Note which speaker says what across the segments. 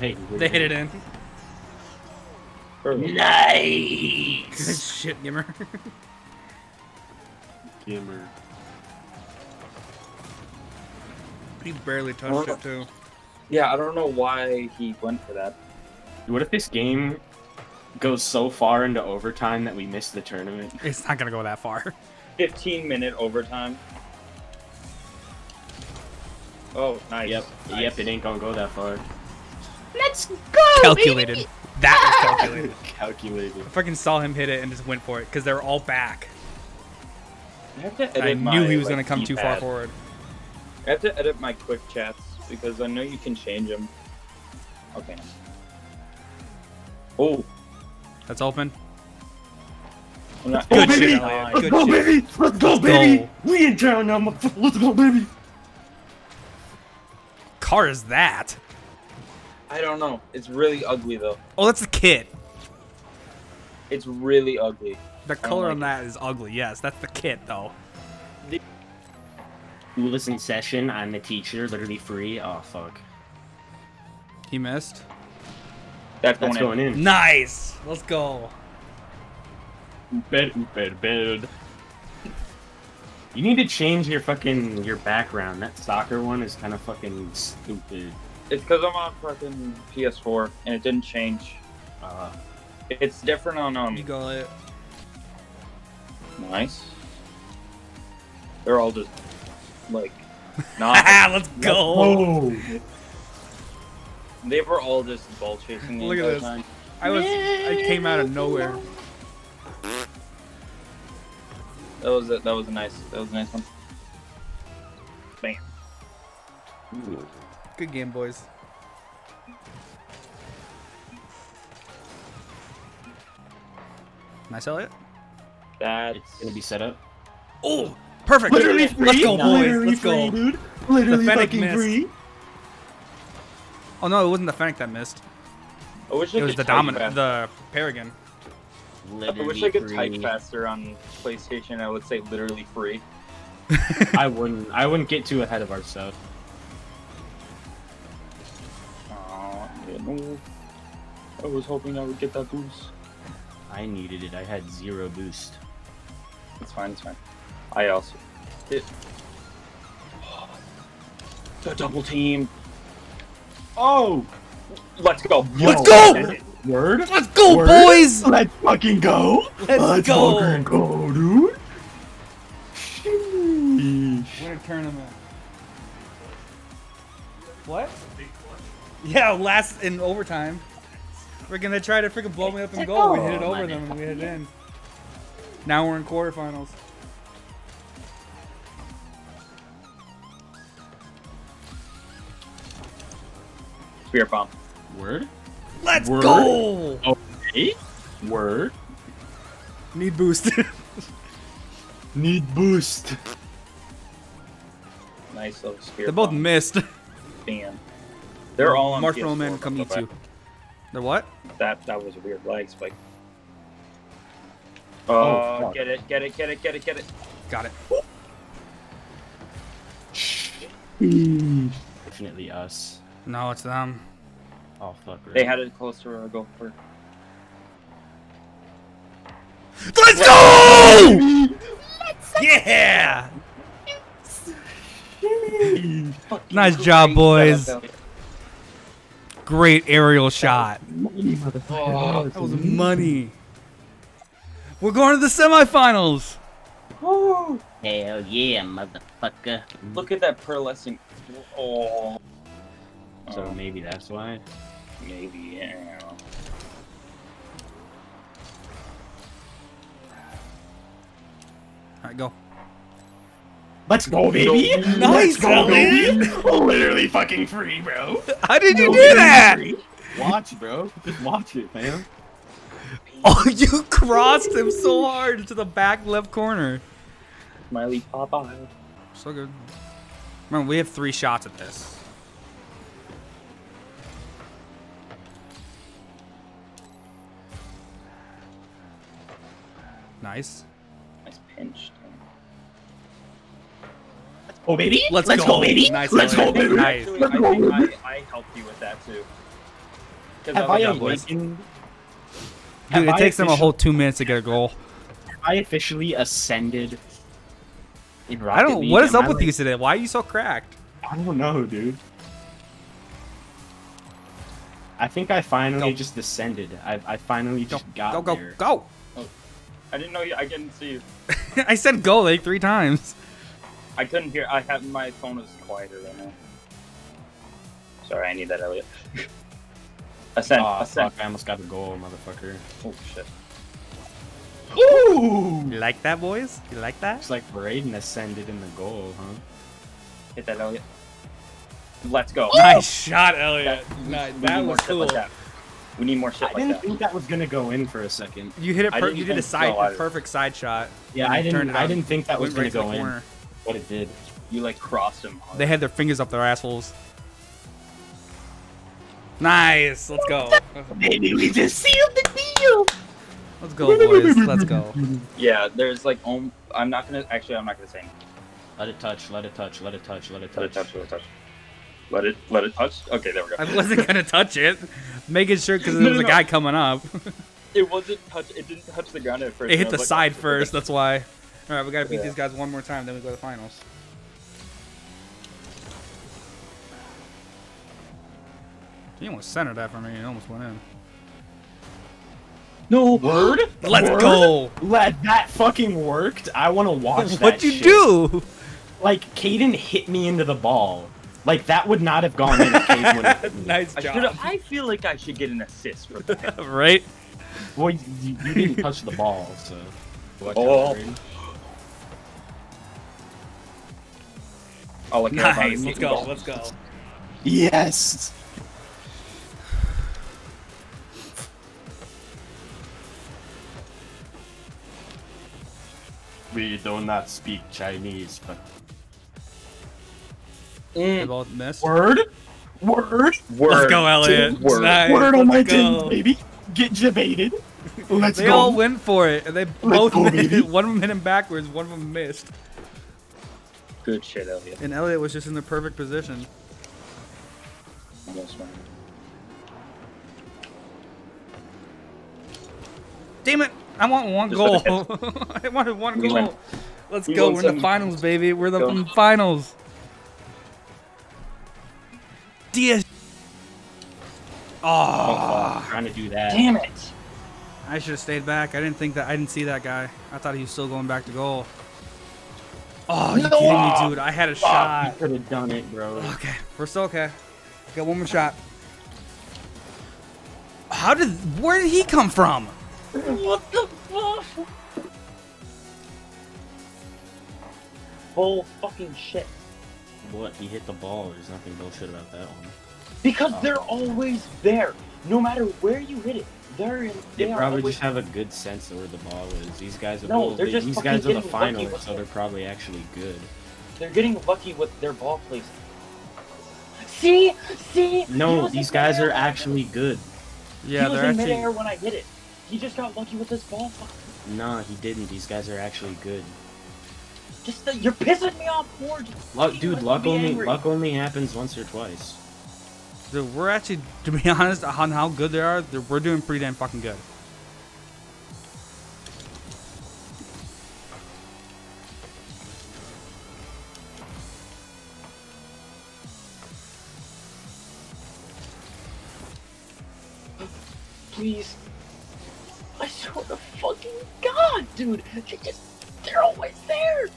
Speaker 1: hey,
Speaker 2: They hit it in.
Speaker 3: Early.
Speaker 2: Good
Speaker 1: Nice.
Speaker 2: shit, Gimmer.
Speaker 1: Gimmer.
Speaker 2: he barely touched it too.
Speaker 3: Yeah, I don't know why he went for that.
Speaker 1: What if this game goes so far into overtime that we miss the tournament?
Speaker 2: It's not gonna go that far.
Speaker 3: 15 minute overtime. Oh, nice.
Speaker 1: Yep.
Speaker 3: Nice.
Speaker 1: Yep. It ain't gonna go that far.
Speaker 2: Calculated. That was calculated.
Speaker 1: Calculated.
Speaker 2: I fucking saw him hit it and just went for it because they were all back.
Speaker 3: I have to edit
Speaker 2: I
Speaker 3: my,
Speaker 2: knew he was
Speaker 3: like,
Speaker 2: gonna come too far forward.
Speaker 3: I have to edit my quick chats because I know you can change them. Okay. Oh,
Speaker 2: That's open.
Speaker 3: I'm not-
Speaker 2: Good
Speaker 3: Oh,
Speaker 2: shit,
Speaker 3: baby! Let's go,
Speaker 2: shit.
Speaker 3: baby!
Speaker 1: Let's go,
Speaker 2: baby!
Speaker 1: We in town now. motherfucker. Let's go, baby.
Speaker 2: Car is that?
Speaker 3: I don't know. It's really ugly though.
Speaker 2: Oh, that's the kit.
Speaker 3: It's really ugly.
Speaker 2: The color
Speaker 3: like
Speaker 2: on
Speaker 3: it.
Speaker 2: that is ugly. Yes, that's the kit though.
Speaker 1: Coolest in session. I'm the teacher. Literally free. Oh fuck.
Speaker 2: He missed.
Speaker 3: That's,
Speaker 1: That's
Speaker 3: going,
Speaker 1: going
Speaker 3: in.
Speaker 1: in.
Speaker 2: Nice. Let's go.
Speaker 1: Bed, bed, bed. You need to change your fucking your background. That soccer one is kind of fucking stupid.
Speaker 3: It's because I'm on fucking PS4 and it didn't change.
Speaker 1: Uh,
Speaker 3: It's different on um.
Speaker 2: You go it.
Speaker 3: Nice. They're all just like not.
Speaker 2: Let's go.
Speaker 3: they were all just ball chasing. the
Speaker 2: Look at
Speaker 3: entire
Speaker 2: this.
Speaker 3: Time.
Speaker 2: I was. I came out of nowhere.
Speaker 3: That was a, that was a nice that was a nice one. Bam.
Speaker 2: Good game, boys. Nice, Elliot.
Speaker 3: That's
Speaker 1: it's gonna be set up.
Speaker 2: Oh, perfect.
Speaker 1: Literally free.
Speaker 2: Let's go,
Speaker 3: free.
Speaker 2: boys.
Speaker 1: Literally
Speaker 2: Let's go.
Speaker 1: free, dude. Literally
Speaker 2: The
Speaker 1: fucking
Speaker 2: missed.
Speaker 1: free.
Speaker 2: Oh no, it wasn't the Fennec that missed.
Speaker 3: I wish I
Speaker 2: It was the
Speaker 3: type
Speaker 2: dominant,
Speaker 3: fast-
Speaker 2: the Paragon.
Speaker 3: I wish I could type faster on PlayStation. I would say literally free.
Speaker 1: I wouldn't. I wouldn't get too ahead of ourselves.
Speaker 3: Aw. I was hoping I would get that boost.
Speaker 1: I needed it. I had zero boost.
Speaker 3: It's fine. It's fine. I also. It,
Speaker 1: The double team. Oh,
Speaker 3: let's go.
Speaker 2: Let's go!
Speaker 1: Word.
Speaker 2: Let's go,
Speaker 1: Word?
Speaker 2: boys!
Speaker 1: Let's fucking go.
Speaker 2: Let's go.
Speaker 1: fucking go, dude.
Speaker 2: Win a tournament. What? Yeah, last in overtime. We're gonna try to freaking blow me up and goal. We hit it
Speaker 1: Oh,
Speaker 2: over them and we hit it in. Now we're in quarterfinals.
Speaker 3: Spear bomb.
Speaker 1: Word.
Speaker 2: Let's
Speaker 1: Word?
Speaker 2: go!
Speaker 1: Okay. Word.
Speaker 2: Need boost.
Speaker 1: Need boost.
Speaker 3: Nice little spear.
Speaker 2: They both
Speaker 3: bomb.
Speaker 2: missed.
Speaker 3: Damn. They're all on
Speaker 2: Marshmallow
Speaker 3: PS4,
Speaker 2: Man, come
Speaker 3: by
Speaker 2: eat
Speaker 3: the
Speaker 2: you. They're what?
Speaker 3: That that was a weird lag spike.
Speaker 1: Oh,
Speaker 3: Uh,
Speaker 1: fuck.
Speaker 3: get it, get it, get it, get it, get it.
Speaker 2: Got it.
Speaker 1: Definitely us.
Speaker 2: No, it's them.
Speaker 1: Oh fuck. Right.
Speaker 3: They had it closer or go for.
Speaker 2: Let's go! Yeah! Nice job, boys. Great aerial shot.
Speaker 3: Oh,
Speaker 2: That was money. We're going to the semifinals.
Speaker 3: oh,
Speaker 1: Hell yeah, motherfucker.
Speaker 3: look at that pearlescent. Oh.
Speaker 1: So
Speaker 3: Oh,
Speaker 1: maybe that's why.
Speaker 3: maybe yeah.
Speaker 2: All right, go.
Speaker 1: Let's go, baby.
Speaker 2: Nice,
Speaker 1: Let's go,
Speaker 2: Elliot.
Speaker 1: baby. Literally fucking free, bro.
Speaker 2: How did you do that?
Speaker 1: free. Watch, bro. Just watch it, man.
Speaker 2: Oh, you crossed him so hard into the back left corner.
Speaker 3: Smiley Popeye.
Speaker 2: So good. Remember, we have three shots at this. Nice.
Speaker 3: Nice pinch.
Speaker 1: Oh, baby.
Speaker 2: Let's
Speaker 1: Let's
Speaker 2: go.
Speaker 1: go, baby.
Speaker 2: Nice,
Speaker 1: Let's go, baby.
Speaker 2: Nice.
Speaker 1: Let's
Speaker 3: I
Speaker 1: go, baby.
Speaker 3: I, I helped you with that too.
Speaker 1: Have
Speaker 3: I
Speaker 1: I
Speaker 3: was up with-
Speaker 1: awakened?
Speaker 2: Dude,
Speaker 1: Have
Speaker 2: it
Speaker 1: I
Speaker 2: takes them a whole two minutes to get a goal.
Speaker 1: have I officially ascended. In
Speaker 2: I don't.
Speaker 1: League?
Speaker 2: What is
Speaker 1: Am
Speaker 2: up
Speaker 1: I,
Speaker 2: with
Speaker 1: like-
Speaker 2: you today? Why are you so cracked?
Speaker 1: I don't know, dude. I think I finally
Speaker 2: Go.
Speaker 1: just ascended. I, I finally
Speaker 2: Go,
Speaker 1: just got
Speaker 2: go, go,
Speaker 1: there.
Speaker 2: go!
Speaker 3: Oh, I didn't know you. I didn't see you.
Speaker 2: I said go like three times.
Speaker 3: I couldn't hear. I had my phone was quieter right now. Sorry, I need that, Elliot. ascend,
Speaker 1: Oh,
Speaker 3: ascend.
Speaker 1: fuck, I almost got the goal, motherfucker.
Speaker 3: Oh shit.
Speaker 1: Ooh!
Speaker 2: You like that, boys? You like that?
Speaker 1: It's like Braden ascended in the goal, huh?
Speaker 3: Hit that, Elliot. Let's go.
Speaker 2: Nice shot, Elliot.
Speaker 3: we
Speaker 2: Nice. That
Speaker 3: more
Speaker 2: was
Speaker 3: shit
Speaker 2: cool.
Speaker 3: like that. We need more shit
Speaker 1: I
Speaker 3: like
Speaker 1: didn't
Speaker 3: that.
Speaker 1: think that was gonna go in for a second.
Speaker 2: You hit it. Per-
Speaker 3: didn't
Speaker 2: you did a side,
Speaker 3: so
Speaker 2: perfect side shot.
Speaker 1: Yeah, I didn't. I didn't think that was gonna
Speaker 2: right
Speaker 1: go in,
Speaker 2: corner.
Speaker 1: But it did.
Speaker 3: You like crossed them. hard.
Speaker 2: They had their fingers up their assholes. Nice. Let's go.
Speaker 1: Maybe we just sealed the deal.
Speaker 2: Let's go, boys. Let's go.
Speaker 3: Yeah, there's like um. I'm not gonna. Actually, I'm not gonna say. anything.
Speaker 1: Let it touch. Let it touch. Let it touch. Let it touch.
Speaker 3: Let it touch. Let it touch. Let it. Let it touch. Okay, there we go.
Speaker 2: I wasn't gonna touch it, making sure because
Speaker 3: No,
Speaker 2: there was
Speaker 3: no,
Speaker 2: a
Speaker 3: no.
Speaker 2: guy coming up.
Speaker 3: It wasn't touch. It didn't touch the ground at first.
Speaker 2: it hit the
Speaker 3: like,
Speaker 2: side first. That's why. All right, we gotta beat
Speaker 3: Yeah.
Speaker 2: these guys one more time, then we go to the finals. He almost centered that for me. It almost went in.
Speaker 1: No word.
Speaker 2: Let's
Speaker 1: Word?
Speaker 2: go.
Speaker 1: Let that fucking worked. I want to watch that.
Speaker 2: What'd you
Speaker 1: shit.
Speaker 2: do?
Speaker 1: Like, Caden hit me into the ball. Like that would not have gone in if Caden would have hit me.
Speaker 2: nice
Speaker 3: I
Speaker 2: job.
Speaker 3: I feel like I should get an assist for that.
Speaker 2: right?
Speaker 1: Well, you, you didn't touch the ball, so. Oh. Watch
Speaker 3: Oh.
Speaker 1: Out, Braden.
Speaker 3: All I care about is
Speaker 2: Nice. Let's go. Let's go.
Speaker 1: Yes. We do not speak Chinese, but
Speaker 3: Mm,
Speaker 2: both missed.
Speaker 1: word, word,
Speaker 3: word.
Speaker 2: Let's go, Elliot.
Speaker 3: Word.
Speaker 2: Nice.
Speaker 1: word on my
Speaker 2: Let's
Speaker 1: tins,
Speaker 2: go.
Speaker 1: baby. Get debated. Let's
Speaker 2: They
Speaker 1: go.
Speaker 2: all went for it, and they both
Speaker 1: go,
Speaker 2: missed.
Speaker 1: baby.
Speaker 2: One of them hit him backwards, one of them missed.
Speaker 3: Good shit, Elliot.
Speaker 2: And Elliot was just in the perfect position.
Speaker 3: Almost won.
Speaker 2: Damn it! I want one
Speaker 3: Just
Speaker 2: goal. I wanted one
Speaker 3: We
Speaker 2: goal.
Speaker 3: win.
Speaker 2: Let's
Speaker 3: We
Speaker 2: go. We're in the finals, baby. We're the
Speaker 3: Go.
Speaker 2: in finals. Diaz. Oh, ah.
Speaker 1: trying to do that.
Speaker 3: Damn it!
Speaker 2: I should have stayed back. I didn't think that. I didn't see that guy. I thought he was still going back to goal. Oh, you
Speaker 3: No.
Speaker 2: kidding me, dude? I had a
Speaker 1: I
Speaker 2: shot.
Speaker 1: You could have done it, bro.
Speaker 2: Okay, we're still okay. Got one more shot. How did? Where did he come from?
Speaker 3: What the fuck? Bull fucking shit.
Speaker 1: What? He hit the ball. There's nothing bullshit about that one.
Speaker 3: Because
Speaker 1: Oh.
Speaker 3: they're always there. No matter where you hit it, they're in.
Speaker 1: They
Speaker 3: They
Speaker 1: probably
Speaker 3: always
Speaker 1: just have a good sense of where the ball is. These guys are
Speaker 3: No,
Speaker 1: well,
Speaker 3: they're
Speaker 1: they-
Speaker 3: just
Speaker 1: these guys are the
Speaker 3: getting
Speaker 1: finalists, so they're probably actually good.
Speaker 3: They're getting lucky with their ball placement. See, see.
Speaker 1: No, these guys are actually good.
Speaker 2: Yeah,
Speaker 3: he was
Speaker 2: they're
Speaker 3: in
Speaker 2: actually.
Speaker 3: midair when I hit it. He just got lucky with his ball.
Speaker 1: Nah, he didn't. These guys are actually good.
Speaker 3: Just the, you're pissing me off more.
Speaker 1: Luck, dude, luck only
Speaker 3: angry.
Speaker 1: luck only happens once or twice.
Speaker 2: Dude, we're actually, to be honest, on how good they are, they're, we're doing pretty damn fucking good.
Speaker 3: Please. I swear to fucking God, dude. They just, they're always there.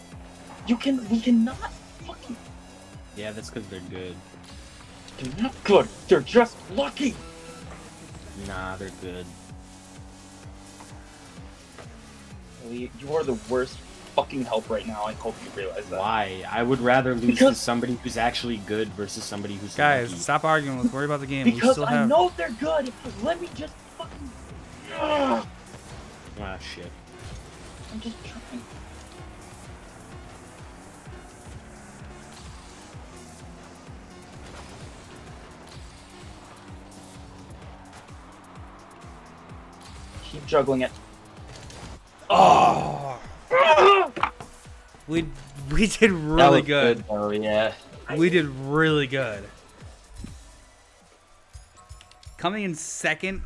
Speaker 3: You can, we cannot fucking,
Speaker 1: Yeah, that's because they're good.
Speaker 3: They're not good. They're just lucky.
Speaker 1: Nah, they're good.
Speaker 3: Elliot, you are the worst fucking help right now. I hope you realize that.
Speaker 1: Why? I would rather lose to somebody who's actually good versus somebody who's
Speaker 2: Guys,
Speaker 1: lucky.
Speaker 2: stop arguing. Let's worry about the game. we
Speaker 3: Because
Speaker 2: still
Speaker 3: I
Speaker 2: have.
Speaker 3: know they're good. Let me just fucking. Ugh,
Speaker 1: Ah, shit.
Speaker 3: I'm just trying. Keep juggling it.
Speaker 2: Oh, we we did
Speaker 1: That
Speaker 2: really
Speaker 1: was
Speaker 2: good.
Speaker 1: though, yeah.
Speaker 2: We did really good. coming in second